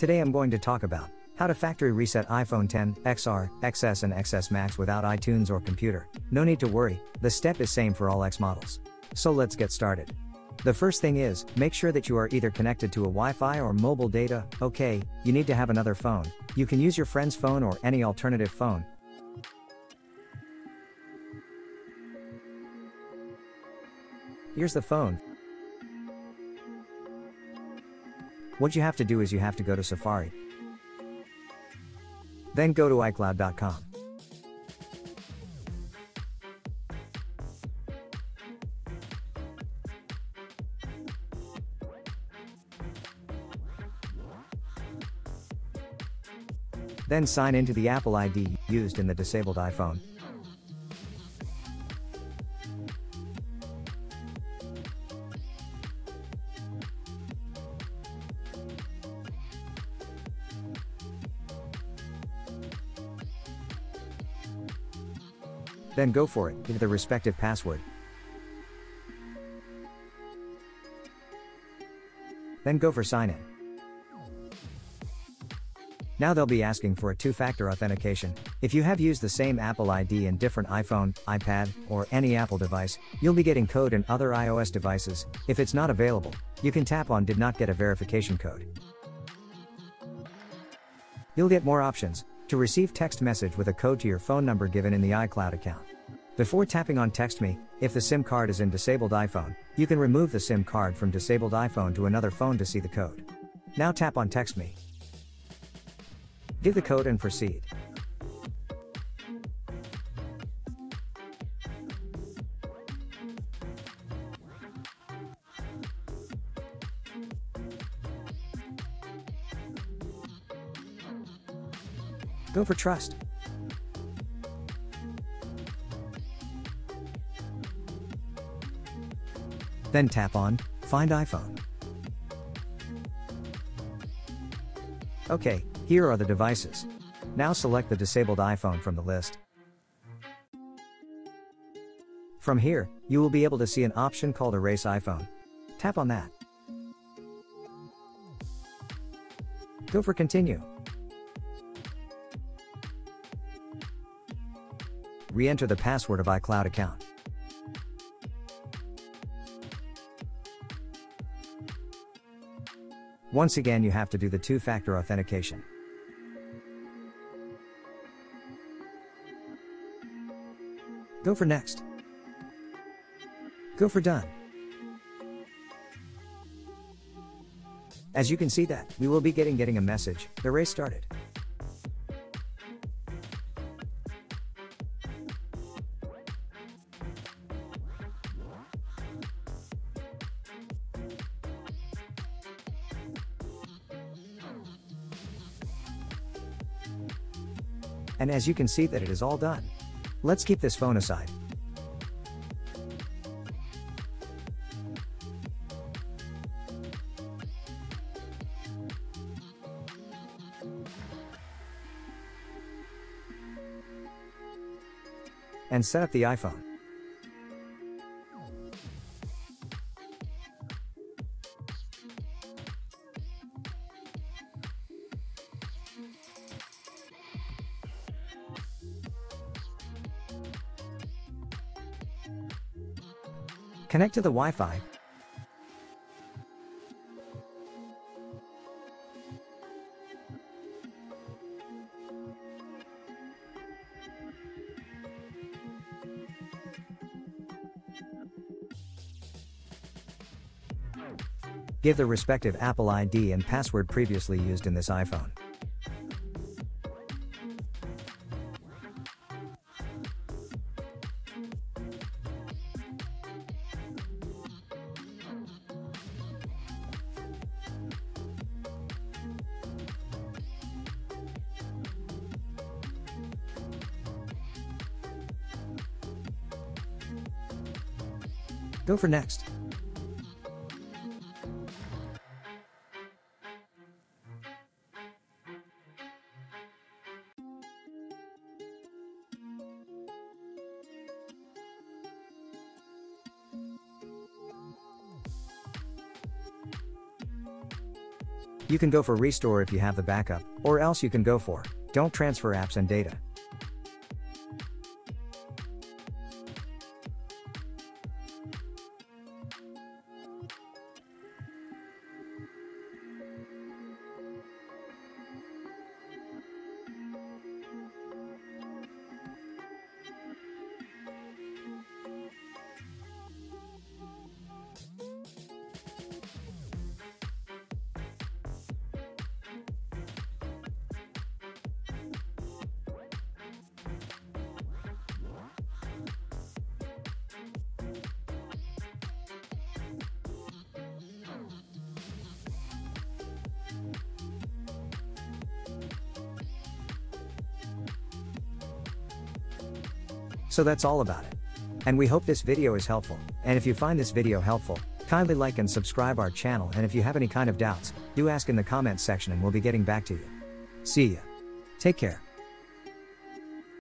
Today I'm going to talk about how to factory reset iPhone 10, XR, XS and XS Max without iTunes or computer. No need to worry, the step is same for all X models. So let's get started. The first thing is, make sure that you are either connected to a Wi-Fi or mobile data, okay, you need to have another phone. You can use your friend's phone or any alternative phone. Here's the phone. What you have to do is you have to go to Safari. Then go to iCloud.com. Then sign into the Apple ID used in the disabled iPhone. Then go for it, give the respective password. Then go for sign in. Now they'll be asking for a two-factor authentication. If you have used the same Apple ID in different iPhone, iPad, or any Apple device, you'll be getting code in other iOS devices. If it's not available, you can tap on did not get a verification code. You'll get more options to receive text message with a code to your phone number given in the iCloud account. Before tapping on Text Me, if the SIM card is in disabled iPhone, you can remove the SIM card from disabled iPhone to another phone to see the code. Now tap on Text Me. Give the code and proceed. Go for trust. Then tap on Find iPhone. Okay, here are the devices. Now select the disabled iPhone from the list. From here, you will be able to see an option called Erase iPhone. Tap on that. Go for Continue. Re-enter the password of iCloud account. Once again you have to do the two-factor authentication. Go for next. Go for done. As you can see that, we will be getting getting a message, Erase started. And as you can see that it is all done. Let's keep this phone aside. And set up the iPhone. Connect to the Wi-Fi. Give the respective Apple ID and password previously used in this iPhone. Go for next. You can go for restore if you have the backup, or else you can go for don't transfer apps and data. So that's all about it. And we hope this video is helpful, and if you find this video helpful, kindly like and subscribe our channel and if you have any kind of doubts, do ask in the comments section and we'll be getting back to you. See ya. Take care.